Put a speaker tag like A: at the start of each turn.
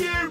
A: you!